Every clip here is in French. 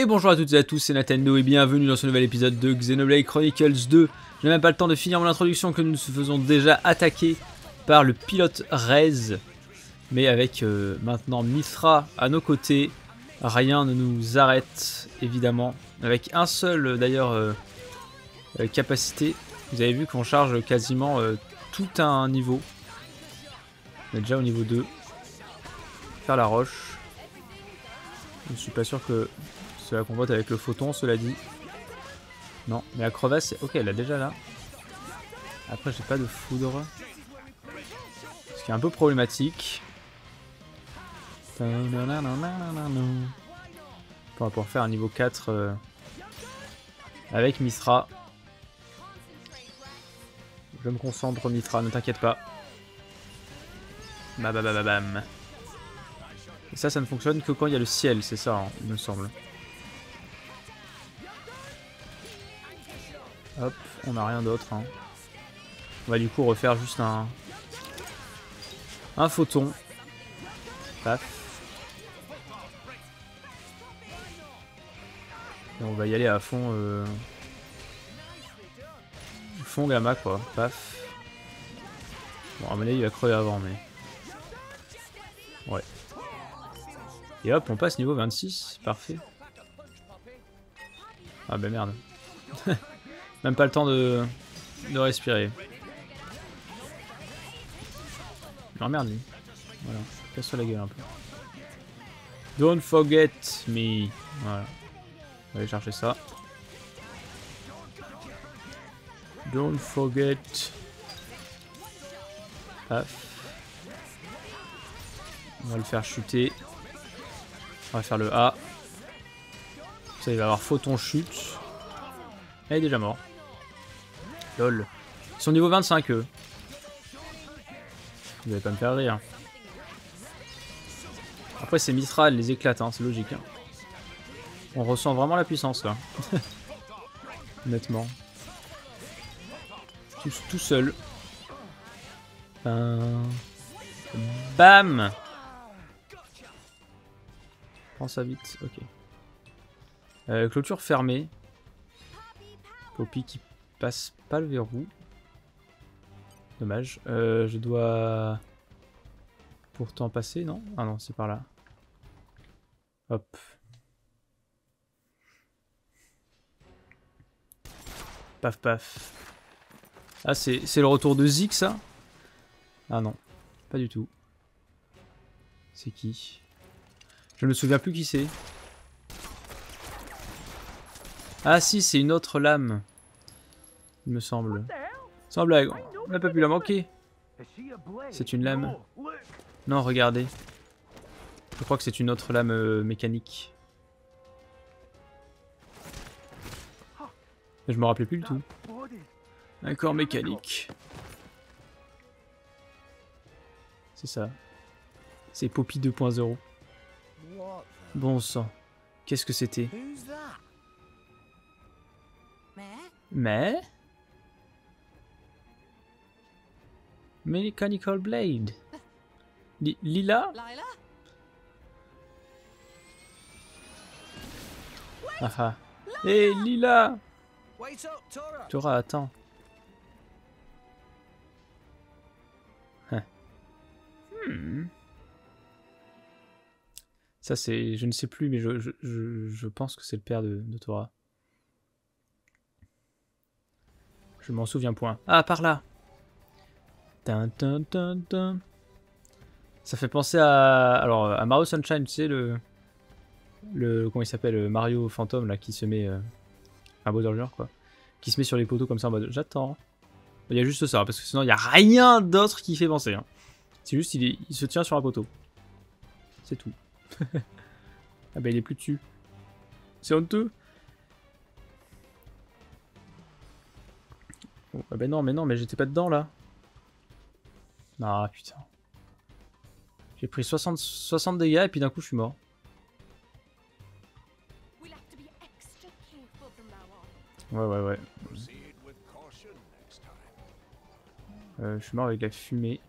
Et bonjour à toutes et à tous, c'est Nintendo et bienvenue dans ce nouvel épisode de Xenoblade Chronicles 2. Je n'ai même pas le temps de finir mon introduction que nous nous faisons déjà attaquer par le pilote Rez. Mais avec euh, maintenant Mithra à nos côtés, rien ne nous arrête évidemment. Avec un seul d'ailleurs euh, euh, capacité, vous avez vu qu'on charge quasiment tout un niveau. On est déjà au niveau 2. Faire la roche. Je suis pas sûr que cela combatte avec le photon, cela dit. Non, mais la crevasse, ok, elle est déjà là. Après, j'ai pas de foudre. Ce qui est un peu problématique. On va pouvoir faire un niveau 4 euh, avec Mithra. Je me concentre, Mithra, ne t'inquiète pas. Bah bah bah bah bam. Et ça, ça ne fonctionne que quand il y a le ciel, c'est ça, hein, il me semble. Hop, on n'a rien d'autre. hein. On va du coup refaire juste un... Un photon. Paf. Et on va y aller à fond... Euh... Fond gamma quoi, paf. Bon, avis, il va crever avant, mais... Ouais. Et hop, on passe niveau 26, parfait. Ah bah merde. Même pas le temps de, de respirer. Non merde lui. Voilà, casse-toi la gueule un peu. Don't forget me. Voilà. On va aller chercher ça. Don't forget. Paf. On va le faire chuter. On va faire le A. Ça, il va avoir photon chute. Elle est déjà mort. Ils sont niveau 25 eux. Vous allez pas me faire rire. Après c'est Mithra, elle les éclate, hein, c'est logique. hein. On ressent vraiment la puissance là. Honnêtement. Tout, seul. Ben... Bam Prends ça vite, ok. Euh, clôture fermée. Poppy qui passe pas le verrou. Dommage. Euh, je dois pourtant passer, non? Ah non, c'est par là. Hop. Paf paf. Ah, c'est le retour de Zik, ça? Ah non, pas du tout. C'est qui? Je me souviens plus qui c'est. Ah si, c'est une autre lame. Il me semble. Sans blague, on n'a pas pu la manquer. C'est une lame. Non, regardez. Je crois que c'est une autre lame euh, mécanique. Je me rappelais plus du tout. Un corps mécanique. C'est ça. C'est Poppy 2.0. Bon sang. Qu'est-ce que c'était? Mais? Mechanical Blade. Li- Lila? Lila? Ah ah. Hé Lila Tora. Tora, attends. Hein. Hmm. Ça c'est... Je ne sais plus, mais je, je, je, je pense que c'est le père de, de Tora. Je m'en souviens point. Ah, par là Ça fait penser à... Alors, à Mario Sunshine, tu sais, le... Le... Comment il s'appelle le Mario fantôme, là, qui se met... euh, Un Bowser quoi. Qui se met sur les poteaux comme ça en mode j'attends. Il y a juste ça, parce que sinon il n'y a rien d'autre qui fait penser. hein. C'est juste il, se tient sur un poteau. C'est tout. ah bah il est plus dessus. C'est honteux. Oh, ah bah non, mais non, mais j'étais pas dedans là. Ah putain. J'ai pris 60, 60 dégâts et puis d'un coup je suis mort. Ouais, ouais, ouais. Euh, je suis mort avec la fumée.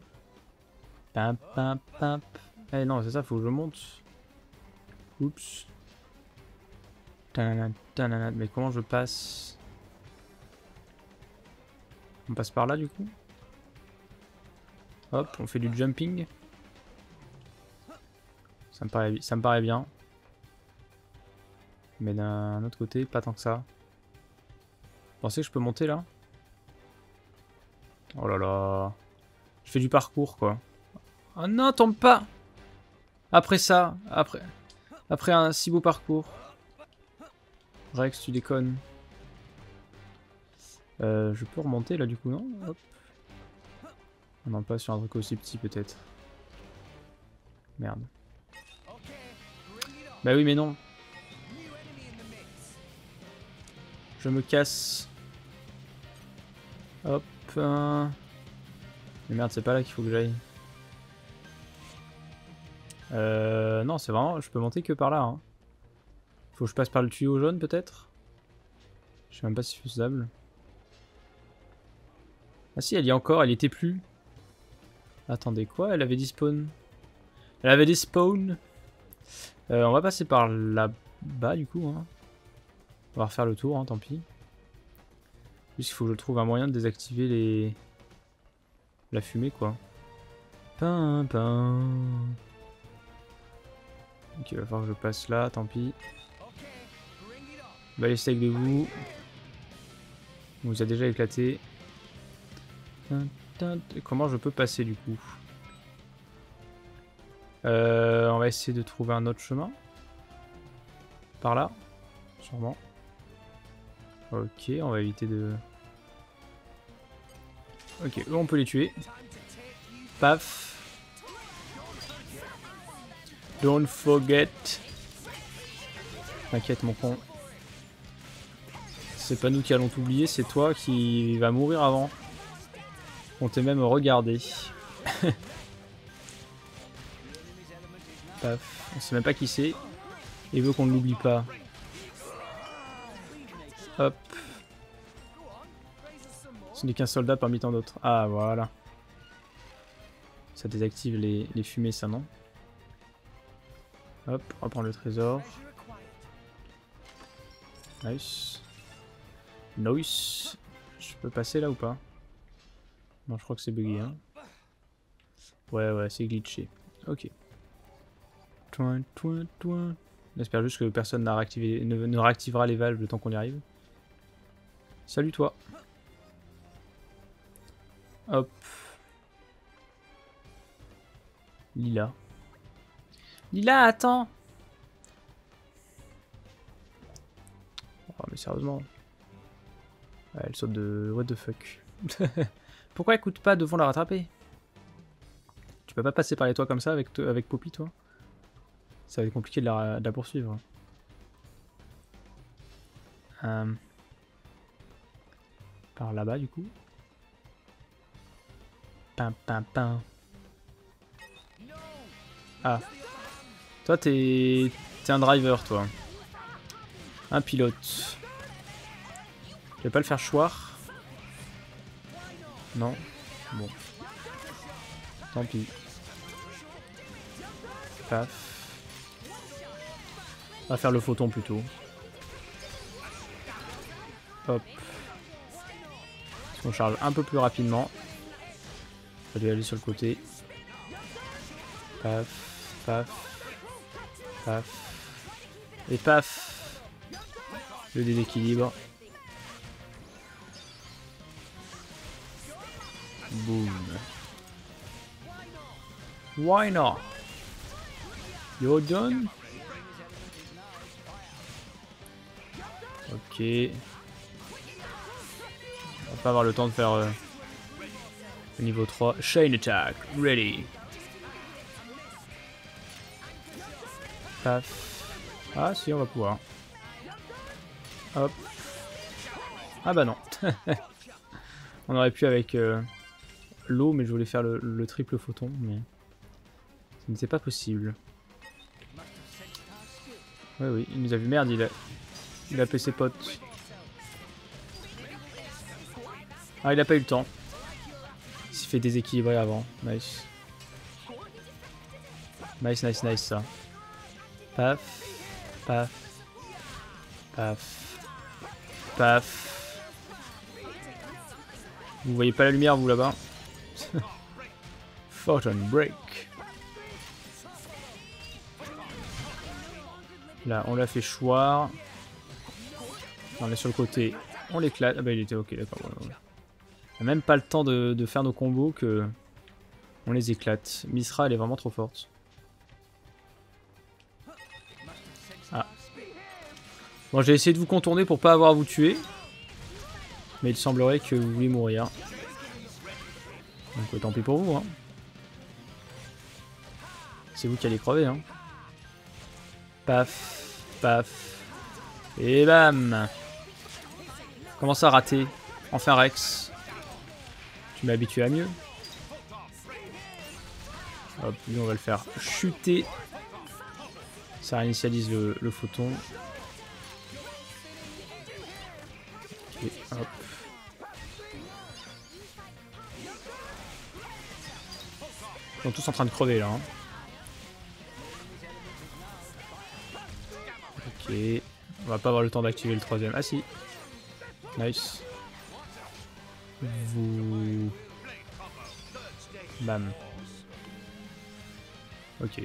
Pam, pam, pam. Eh non, c'est ça, faut que je monte. Oups. Tanana, tanana. Mais comment je passe? On passe par là du coup? Hop, on fait du jumping. Ça me paraît, ça me paraît bien. Mais d'un autre côté, pas tant que ça. Vous pensez que je peux monter là Oh là là. Je fais du parcours quoi. Oh non, tombe pas Après ça, après, après un si beau parcours. Rex, tu déconnes. Euh, je peux remonter là du coup, non? Hop. Non, pas sur un truc aussi petit peut-être. Merde. Bah oui, mais non. Je me casse. Hop. Mais merde, c'est pas là qu'il faut que j'aille. Euh, non, c'est vraiment... Je peux monter que par là. Hein. Faut que je passe par le tuyau jaune peut-être? Je sais même pas si c'est faisable. Ah si, elle y est encore, elle était plus. Attendez, quoi? Elle avait des spawns Elle avait des spawns Euh, On va passer par là-bas du coup. Hein. On va refaire le tour, hein, tant pis. Juste qu'il faut que je trouve un moyen de désactiver les... La fumée quoi. Pin, pin. Ok, il va falloir que je passe là, tant pis. Bah les steaks de vous. On vous a déjà éclaté. Comment je peux passer du coup? Euh, On va essayer de trouver un autre chemin. Par là Sûrement. Ok, on va éviter de... Ok, on peut les tuer. Paf. Don't forget. T'inquiète mon con. C'est pas nous qui allons t'oublier, c'est toi qui va mourir avant. On t'est même regardé. Paf. On sait même pas qui c'est. Il veut qu'on ne l'oublie pas. Hop. Ce n'est qu'un soldat parmi tant d'autres. Ah voilà. Ça désactive les, les fumées ça non Hop, on reprend le trésor. Nice. Nice. Je peux passer là ou pas Non, je crois que c'est bugué. Hein. Ouais, ouais, c'est glitché. Ok. Toin, toin, toin. J'espère juste que personne réactivé, ne, ne réactivera les valves le temps qu'on y arrive. Salut toi. Hop. Lila. Lila, attends Oh mais sérieusement. Elle saute de... What the fuck. Pourquoi coûte pas devant la rattraper Tu peux pas passer par les toits comme ça avec, avec Poppy toi? Ça va être compliqué de la, poursuivre. Euh, Par là-bas du coup. Pam pam pam. Ah. Toi, t'es t'es un driver, toi. Un pilote. Je vais pas le faire choir. Non. Bon. Tant pis. Paf. On va faire le photon plutôt. Hop. On charge un peu plus rapidement. Je vais aller sur le côté. Paf, paf, paf. Et paf. Le déséquilibre. Boom. Why not? You're done? Ok. On va pas avoir le temps de faire euh, le niveau 3. Chain attack, ready. Paf. Ah si, on va pouvoir. Hop. Ah bah non. on aurait pu avec euh, l'eau, mais je voulais faire le, le triple photon, mais ce n'était pas possible. Oui, oui, il nous a vu. Merde, il a, il a appelé ses potes. Ah, il a pas eu le temps. Il s'est fait déséquilibrer avant. Nice. Nice, nice, nice, ça. Paf. Paf. Paf. Paf. Vous voyez pas la lumière, vous, là-bas? Photon Break. Là, on l'a fait choir. On est sur le côté. On l'éclate. Ah bah, il était ok, d'accord. On a même pas le temps de, de faire nos combos que... On les éclate. Misra, elle est vraiment trop forte. Ah. Bon, j'ai essayé de vous contourner pour pas avoir à vous tuer. Mais il semblerait que vous voulez mourir. Donc euh, tant pis pour vous. Hein. C'est vous qui allez crever. Hein. Paf, paf. Et bam Comment ça rater Enfin Rex. Tu m'as habitué à mieux. Hop, lui on va le faire chuter. Ça réinitialise le, le photon. Et hop. Ils sont tous en train de crever là. hein. Ok. On va pas avoir le temps d'activer le troisième. Ah si. Nice. Vous... Bam. Ok.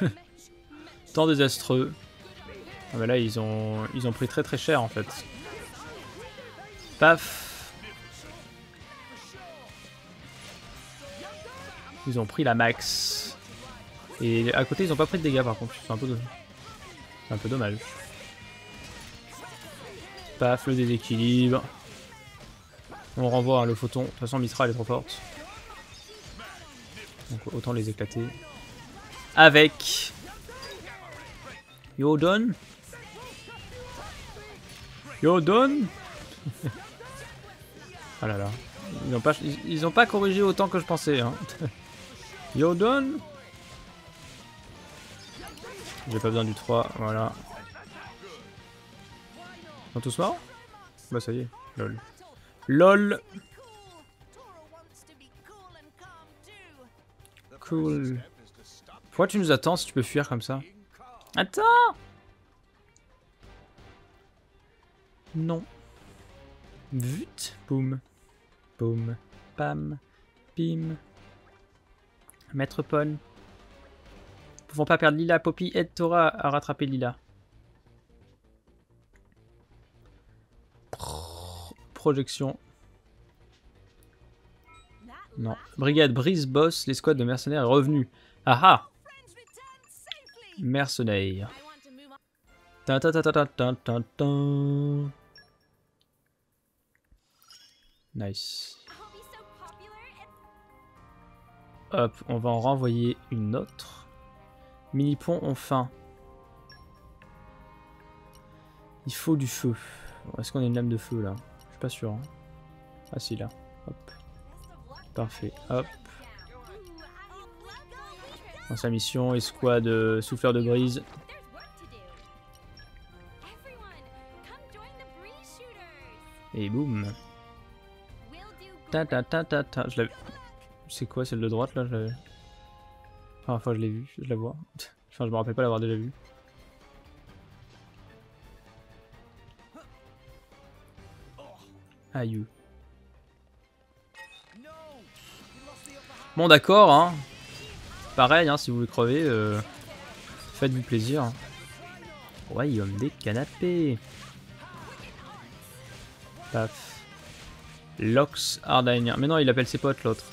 Temps désastreux. Ah bah là ils ont ils ont pris très très cher en fait. Paf. Ils ont pris la max. Et à côté ils ont pas pris de dégâts par contre. C'est un peu c'est un peu dommage. Paf le déséquilibre. On renvoie le photon. De toute façon Mitra elle est trop forte. Donc autant les éclater. Avec Yodon Yodon Ah là là. Ils ont pas, pas corrigé autant que je pensais. Hein. Yodon J'ai pas besoin du 3, voilà. Ils sont tous morts Bah ça y est, lol. LOL Cool. Pourquoi tu nous attends si tu peux fuir comme ça? Attends Non. Vut. Boum. Boum. Pam. Pim. Maître Paul. Pouvons pas perdre Lila. Poppy, aide Tora à rattraper Lila. Projection. Non. Brigade brise boss. L'escouade de mercenaires est revenue. Ah ah Mercenaires. Nice. Hop, on va en renvoyer une autre. Mini-pont ont faim. Il faut du feu. Est-ce qu'on a une lame de feu là? Je suis pas sûr. hein. Ah si là. Hop. Parfait. Hop. Dans sa mission, escouade euh, souffleur de brise. Et boum. Ta ta ta ta ta. Je l'avais. C'est quoi celle de droite là je que je l'ai vue, je la vois. Enfin, je me rappelle pas l'avoir déjà vue. Aïe. Bon, d'accord, hein. Pareil, hein, si vous voulez crever, euh, faites-vous plaisir. Royaume des canapés. Paf. Lox Ardagnien. Mais non, il appelle ses potes, l'autre.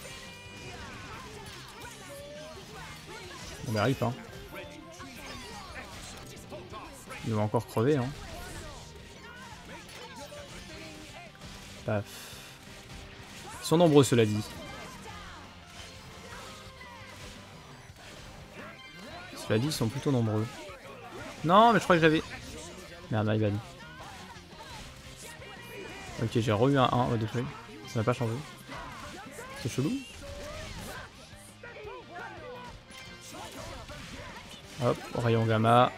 On bah arrive, hein. Ils vont encore crever, hein. Paf. Ils sont nombreux, cela dit. Cela dit, ils sont plutôt nombreux. Non, mais je crois que j'avais... Merde, my bad. Ok, j'ai re-eu un 1 de feuille. Ça n'a pas changé. C'est chelou. Hop, rayon gamma.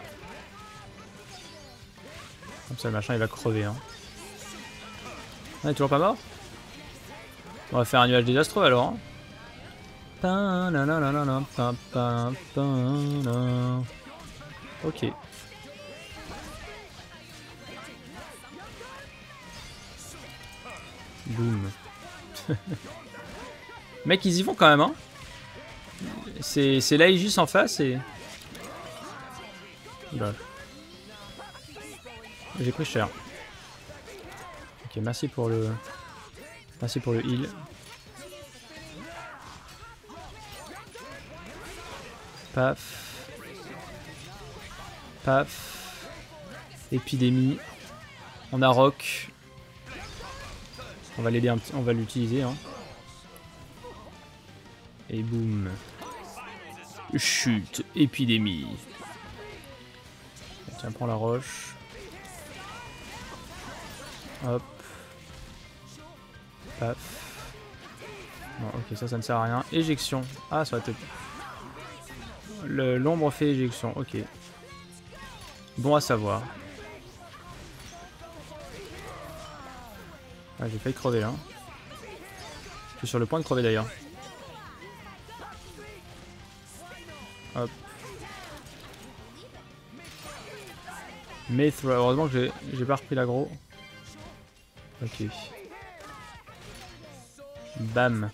Comme ça, le machin, il va crever. Hein. Ah, il est toujours pas mort? On va faire un nuage désastreux alors. hein. Ok. Boum. Mec, ils y vont quand même, hein. C'est c'est l'Aegis en face et... Oula. J'ai pris cher. Ok, merci pour le... Merci pour le heal. Paf. Paf. Épidémie. On a Rock. On va l'aider un petit, on va l'utiliser. Hein. Et boum. Chute, épidémie. Tiens, prends la roche. Hop. Paf. Non, ok, ça, ça ne sert à rien. Éjection. Ah, ça va. Le- L'ombre fait éjection, ok. Bon à savoir. Ah, j'ai failli crever là. Je suis sur le point de crever d'ailleurs. Maythra, heureusement que j'ai- j'ai pas repris l'aggro. Ok. Bam.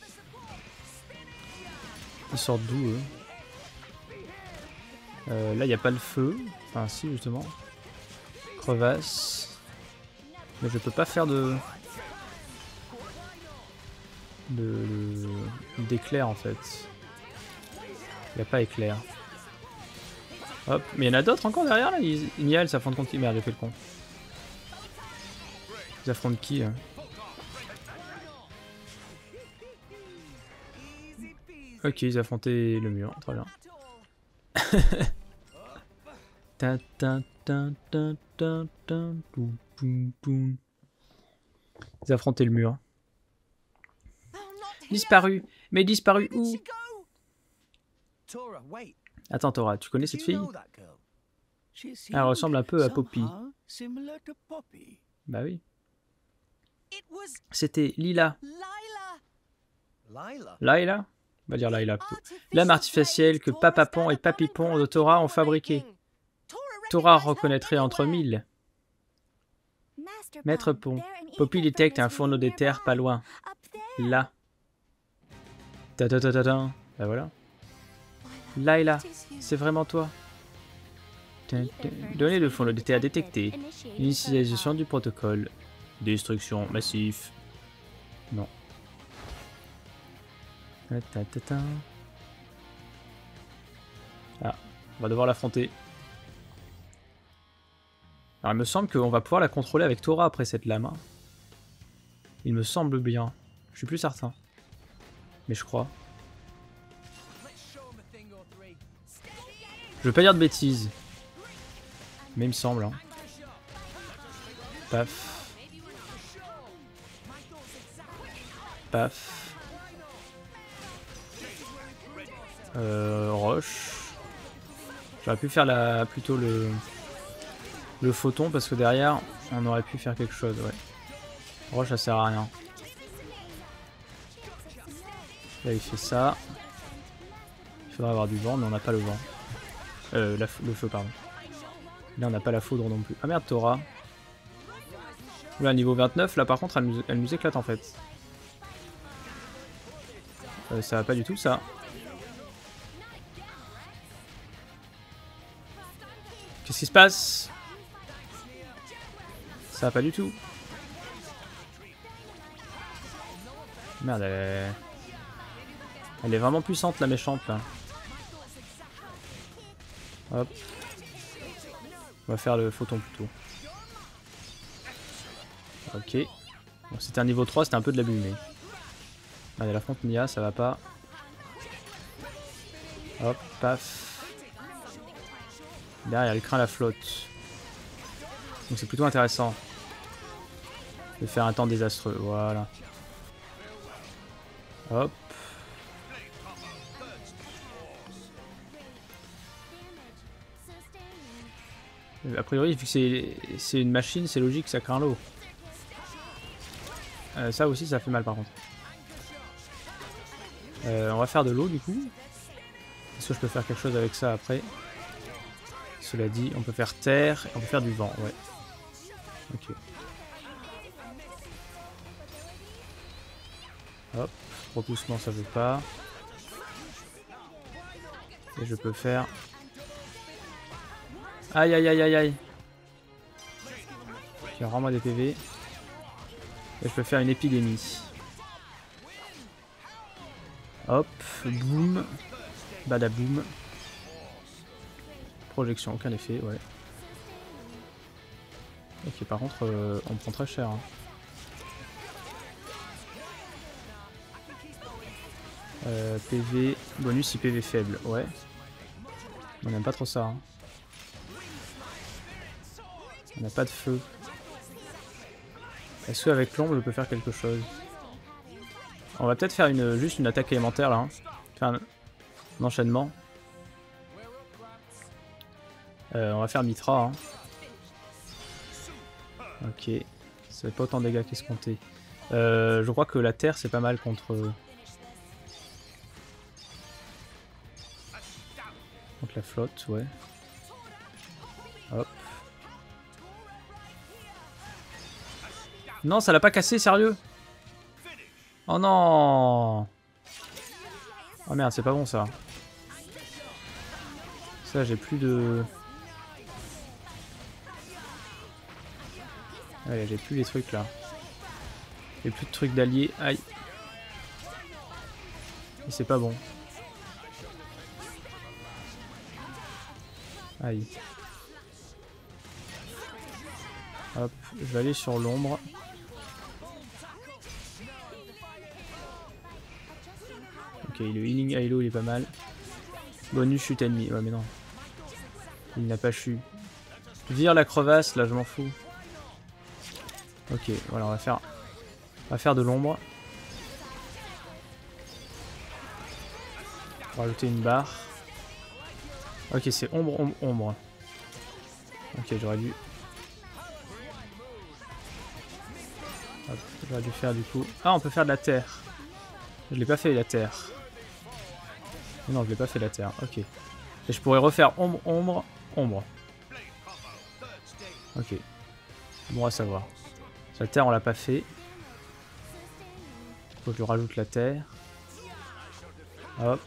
Ils sortent d'où eux? Euh, Là, il n'y a pas le feu. Enfin, si, justement. Crevasse. Mais je peux pas faire de. de. d'éclair en fait. Il n'y a pas éclair. Hop, mais il y en a d'autres encore derrière là Ils- Niall s'affronte contre qui? Merde, j'ai fait le con. Ils affrontent qui hein Ok, ils affrontaient le mur, très bien. Ils affrontaient le mur. Disparu Mais disparu où? Tora, wait. Attends, Tora, tu connais cette fille? Elle ressemble un peu à Poppy. Bah oui. C'était Lila. Lila. Lila. On va dire Laila plutôt. L'âme artificielle que Papa Pon et Papy Pon de Tora ont fabriquée. Tora reconnaîtrait entre mille. Maître Pon, Poppy détecte un fourneau d'éther pas loin. Là. Ta ta ta ta ta. Bah voilà. Laila, c'est vraiment toi. Tin, tin. Données de d'éther détecté. Initialisation du protocole. Destruction massif. Non. Ah, on va devoir l'affronter. Alors il me semble qu'on va pouvoir la contrôler avec Tora après cette lame. hein. Il me semble bien. Je suis plus certain. Mais je crois. Je veux pas dire de bêtises. Mais il me semble. hein. Paf. Paf. Euh, roche. J'aurais pu faire la, plutôt le, le photon parce que derrière on aurait pu faire quelque chose. Roche ça sert à rien. Là il fait ça. Il faudrait avoir du vent mais on n'a pas le vent. Euh, le feu pardon. Là on n'a pas la foudre non plus. Ah merde Tora. Là niveau 29 là par contre elle nous, elle nous éclate en fait. Euh, ça va pas du tout ça. Qu'est-ce qui se passe? Ça va pas du tout. Merde, elle est... Elle est vraiment puissante la méchante là. Hop. On va faire le photon plutôt. Ok. Bon, c'était un niveau 3, c'était un peu de l'abus mais... Allez, la fronte Mia, ça va pas. Hop, paf. Derrière, elle craint la flotte. Donc c'est plutôt intéressant. De faire un temps désastreux, voilà. Hop. A priori, vu que c'est- une machine, c'est logique que ça craint l'eau. Euh, ça aussi, ça fait mal par contre. Euh, on va faire de l'eau du coup. Est-ce que je peux faire quelque chose avec ça après? Cela dit, on peut faire terre, on peut faire du vent, ouais. Ok. Hop, repoussement ça veut pas. Et je peux faire... Aïe aïe aïe aïe aïe Ok, rends-moi des PV. Et je peux faire une épidémie. Hop, boum. Badaboum. Projection, aucun effet, ouais. Ok, par contre, euh, on prend très cher. hein. Euh, PV, bonus si PV faible, ouais. On n'aime pas trop ça. hein. On n'a pas de feu. Est-ce qu'avec l'ombre, je peux faire quelque chose? On va peut-être faire une, juste une attaque élémentaire là. hein. Faire un, enchaînement. Euh, on va faire Mitra. hein. Ok. Ça fait pas autant de dégâts qu'escompté. Euh, je crois que la terre c'est pas mal contre. Contre la flotte, ouais. Non, ça l'a pas cassé, sérieux Oh non Oh merde, c'est pas bon ça. Ça, j'ai plus de... Ouais, j'ai plus les trucs là. J'ai plus de trucs d'alliés. Aïe. Et c'est pas bon. Aïe. Hop, je vais aller sur l'ombre. Ok, le healing Halo il est pas mal. Bonus chute ennemi. Ouais, mais non. Il n'a pas chu. Vire la crevasse, là, je m'en fous. Ok, voilà, on va faire, on va faire de l'ombre. On va Rajouter une barre. Ok, c'est ombre, ombre, ombre. Ok, j'aurais dû. J'aurais dû faire du coup. Ah, on peut faire de la terre. Je l'ai pas fait la terre. Non, je l'ai pas fait la terre. Ok. Et je pourrais refaire ombre, ombre, ombre. Ok. Bon à savoir. La terre, on l'a pas fait. Faut que je rajoute la terre. Hop.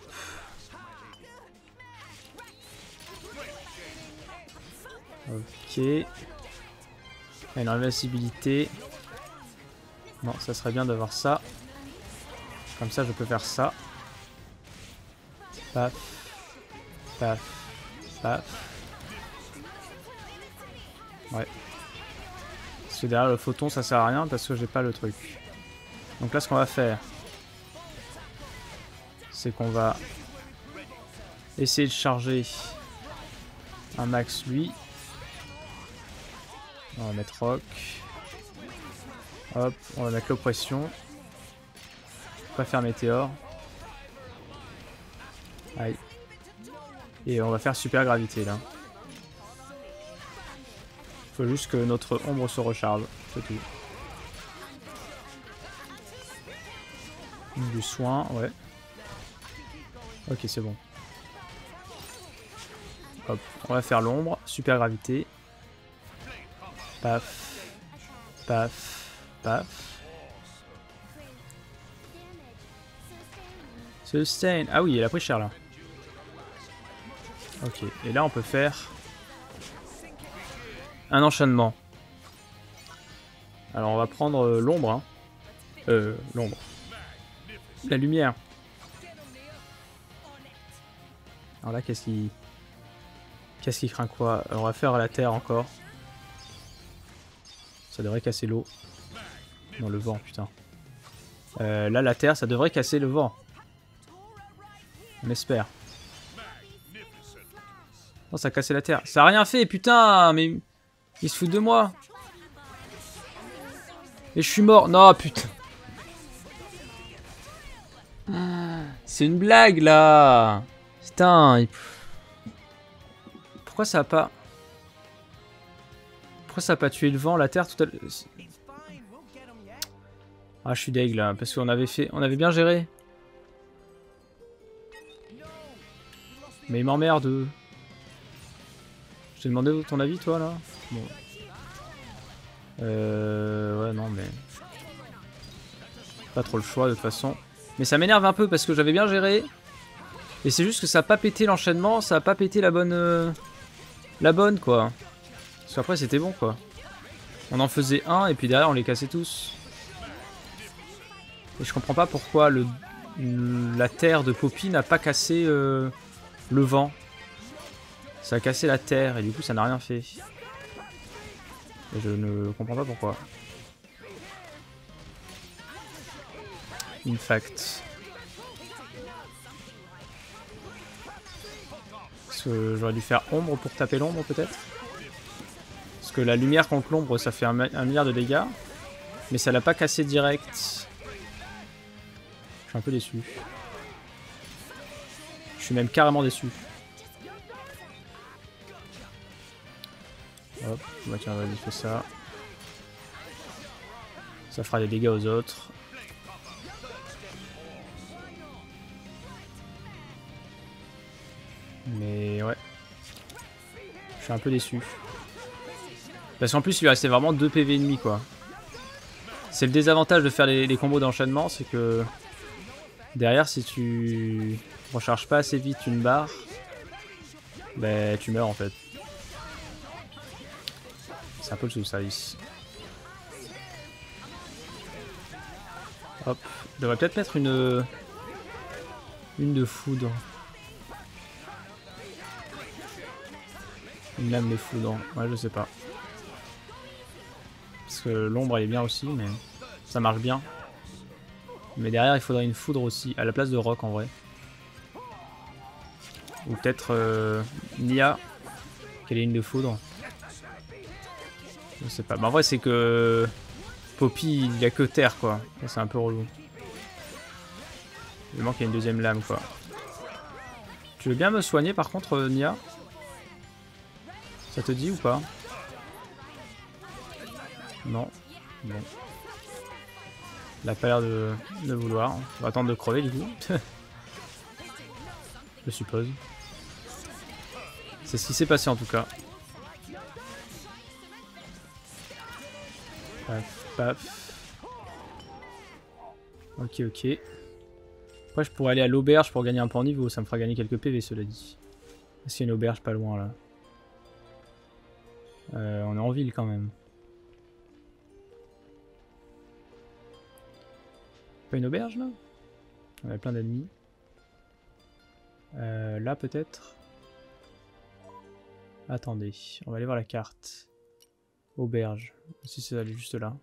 Ok. Une invincibilité. Non, ça serait bien d'avoir ça. Comme ça, je peux faire ça. Paf. Paf. Paf. Ouais. Parce que derrière le photon, ça sert à rien parce que j'ai pas le truc. Donc là, ce qu'on va faire, c'est qu'on va essayer de charger un max lui. On va mettre rock. Hop, on va mettre l'oppression. Pas faire météore. Et on va faire super gravité là. Faut juste que notre ombre se recharge, c'est tout. Du soin, ouais. Ok, c'est bon. Hop, on va faire l'ombre, super gravité. Paf, paf, paf. Sustain. Ah oui, elle a pris cher là. Ok, et là on peut faire un enchaînement. Alors on va prendre euh, l'ombre. hein. Euh, l'ombre. La lumière. Alors là, qu'est-ce qui... Qu'est-ce qui craint quoi? On va faire la terre encore. Ça devrait casser l'eau. Non, le vent, putain. Euh, là, la terre, ça devrait casser le vent. On espère. Non, ça a cassé la terre. Ça a rien fait, putain Mais... Il se fout de moi. Et je suis mort. Non, putain. Ah, C'est une blague, là. Putain. il- Pourquoi ça a pas... Pourquoi ça a pas tué le vent, la terre tout à l'heure. Ah, je suis deg, là. Parce qu'on avait fait... On avait bien géré. Mais il m'emmerde. Je t'ai demandé ton avis, toi, là Bon. Euh... Ouais, non, mais... Pas trop le choix, de toute façon. Mais ça m'énerve un peu, parce que j'avais bien géré. Et c'est juste que ça a pas pété l'enchaînement, ça a pas pété la bonne... euh, La bonne, quoi. Parce qu'après, c'était bon, quoi. On en faisait un, et puis derrière, on les cassait tous. Et je comprends pas pourquoi le... la terre de Poppy n'a pas cassé euh, le vent. Ça a cassé la terre, et du coup, ça n'a rien fait. Et je ne comprends pas pourquoi. In fact. Parce que j'aurais dû faire ombre pour taper l'ombre peut-être? Parce que la lumière contre l'ombre ça fait un, un milliard de dégâts. Mais ça l'a pas cassé direct. Je suis un peu déçu. Je suis même carrément déçu. Hop, bah tiens, vas-y, fais ça. Ça fera des dégâts aux autres. Mais ouais. Je suis un peu déçu. Parce qu'en plus, il lui restait vraiment 2 PV et demi, quoi. C'est le désavantage de faire les, les combos d'enchaînement, c'est que derrière, si tu recharges pas assez vite une barre, ben tu meurs en fait. C'est un peu le sous-service. Hop, je devrais peut-être mettre une une de foudre. Une lame de foudre. Ouais, je sais pas. Parce que l'ombre elle est bien aussi, mais ça marche bien. Mais derrière, il faudrait une foudre aussi, à la place de rock en vrai. Ou peut-être euh, Nia, quelle est une de foudre. Je sais pas. Mais en vrai, c'est que Poppy, il y a que terre quoi. C'est un peu relou. Il manque une deuxième lame quoi. Tu veux bien me soigner par contre, euh, Nia? Ça te dit ou pas? Non. Bon. Il a pas l'air de, de vouloir. On va attendre de crever du coup. Je suppose. C'est ce qui s'est passé en tout cas. Ok, ok. Après, je pourrais aller à l'auberge pour gagner un point niveau. Ça me fera gagner quelques PV, cela dit. Est-ce qu'il y a une auberge pas loin là Euh, On est en ville quand même. Pas une auberge là? On a plein d'ennemis. Euh, là peut-être Attendez, on va aller voir la carte. Auberge. Si c'est aller juste là.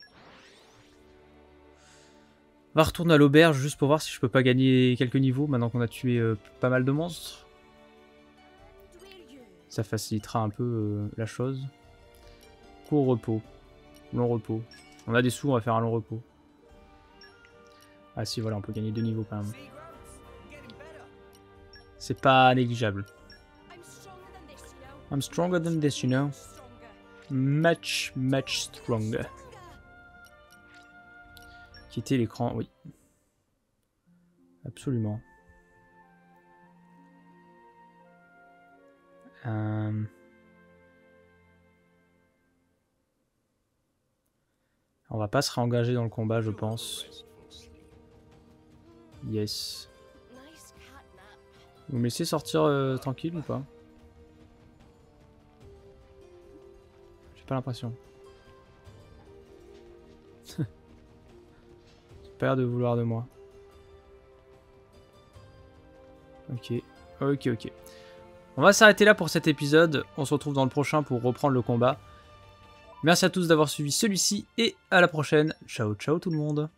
On va retourner à l'auberge juste pour voir si je peux pas gagner quelques niveaux maintenant qu'on a tué euh, pas mal de monstres. Ça facilitera un peu euh, la chose. Court repos. Long repos. On a des sous, on va faire un long repos. Ah si voilà, on peut gagner deux niveaux quand même. C'est pas négligeable. I'm stronger than this, you know. Much, much stronger. Quitter l'écran, oui. Absolument. Euh, On va pas se réengager dans le combat, je pense. Yes. Vous me laissez sortir euh, tranquille ou pas? Pas l'impression. L'air de vouloir de moi. Ok, ok, ok. On va s'arrêter là pour cet épisode. On se retrouve dans le prochain pour reprendre le combat. Merci à tous d'avoir suivi celui-ci et à la prochaine. Ciao, ciao tout le monde.